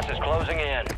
gas is closing in.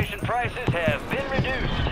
Prices have been reduced.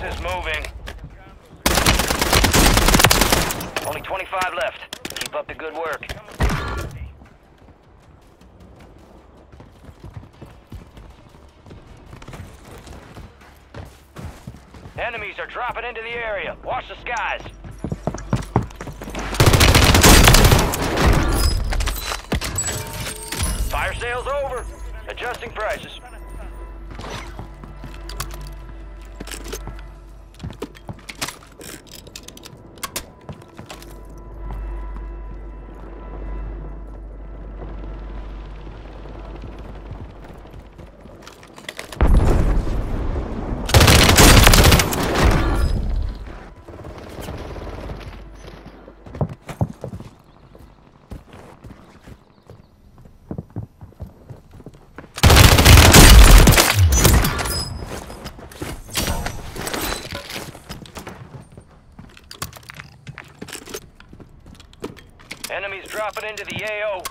Gas is moving. Only 25 left. Keep up the good work. Enemies are dropping into the area. Watch the skies. Fire sales over. Adjusting prices. Into the AO.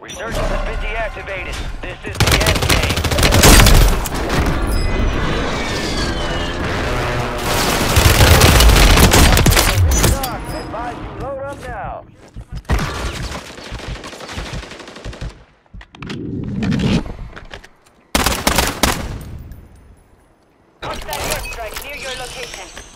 Resurgence has been deactivated. This is the end game. Your location.